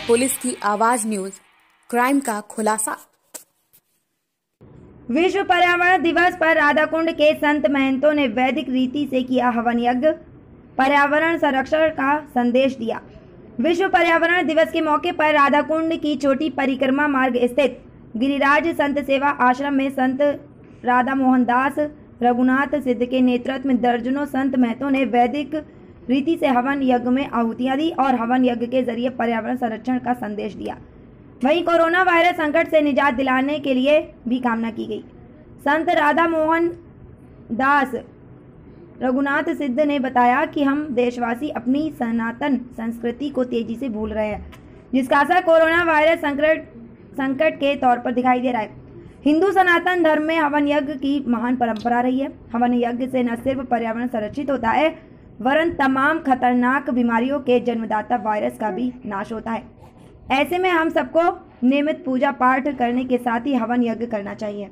Police की आवाज़ news, crime का खुलासा। विश्व पर्यावरण दिवस पर राधाकुंड के संत महंतों ने वैदिक रीति से किया हवन यज्ञ, पर्यावरण संरक्षण का संदेश दिया। विश्व पर्यावरण दिवस के मौके पर राधाकुंड की छोटी परिक्रमा मार्ग स्थित गिरिराज संत सेवा आश्रम में संत राधा मोहन दास, रघुनाथ सिद्ध के नेतृत्व में दर्जनों संत महतों ने वैदिक रीति से हवन यज्ञ में आहुतियाँ दी और हवन यज्ञ के ज़रिए पर्यावरण संरक्षण का संदेश दिया। वहीं कोरोना वायरस संकट से निजात दिलाने के लिए भी कामना की गई। संत राधा मोहन दास रघुनाथ सिद्ध ने बताया कि हम देशवासी अपनी सनातन संस्कृति को तेज़ी से भूल रहे हैं, जिसका असर कोरोना वायरस संकट संकट के तौर पर दिखाई दे रहा है। हिंदू सनातन धर्म में हवन यज्ञ की महान परंपरा रही है। हवन यज्ञ से न सिर्फ़ पर्यावरण संरक्षित होता है वरन तमाम खतरनाक बीमारियों के जन्मदाता वायरस का भी नाश होता है। ऐसे में हम सबको नियमित पूजा पाठ करने के साथ ही हवन यज्ञ करना चाहिए।